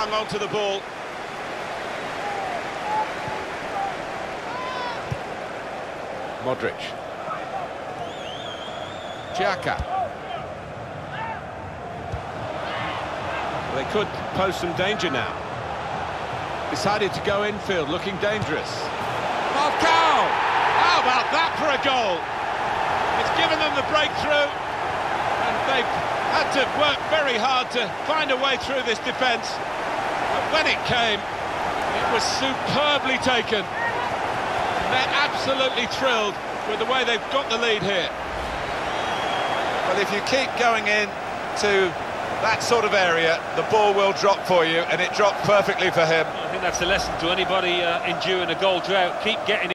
hung on to the ball. Modric. Xhaka. They could pose some danger now. Decided to go infield, looking dangerous. Falcao! How about that for a goal? It's given them the breakthrough, and they've had to work very hard to find a way through this defence. But when it came, it was superbly taken. They're absolutely thrilled with the way they've got the lead here. Well, if you keep going in to that sort of area, the ball will drop for you, and it dropped perfectly for him. I think that's a lesson to anybody uh, enduring a goal drought. Keep getting